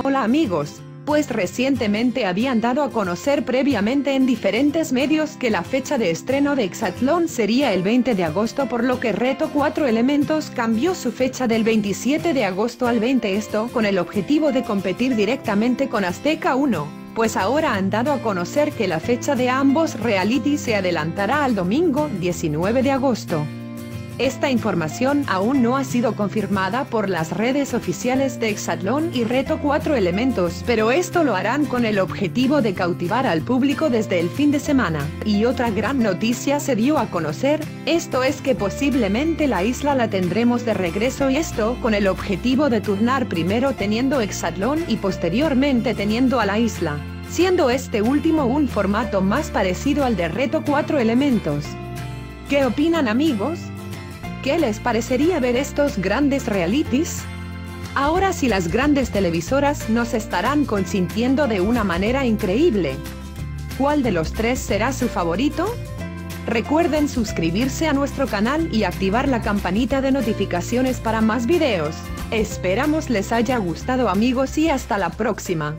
Hola amigos, pues recientemente habían dado a conocer previamente en diferentes medios que la fecha de estreno de Exatlón sería el 20 de agosto por lo que Reto 4 Elementos cambió su fecha del 27 de agosto al 20 esto con el objetivo de competir directamente con Azteca 1, pues ahora han dado a conocer que la fecha de ambos reality se adelantará al domingo 19 de agosto. Esta información aún no ha sido confirmada por las redes oficiales de Exatlón y Reto 4 Elementos, pero esto lo harán con el objetivo de cautivar al público desde el fin de semana. Y otra gran noticia se dio a conocer, esto es que posiblemente la isla la tendremos de regreso y esto con el objetivo de turnar primero teniendo Exatlón y posteriormente teniendo a la isla, siendo este último un formato más parecido al de Reto 4 Elementos. ¿Qué opinan amigos? ¿Qué les parecería ver estos grandes realities? Ahora sí las grandes televisoras nos estarán consintiendo de una manera increíble. ¿Cuál de los tres será su favorito? Recuerden suscribirse a nuestro canal y activar la campanita de notificaciones para más videos. Esperamos les haya gustado amigos y hasta la próxima.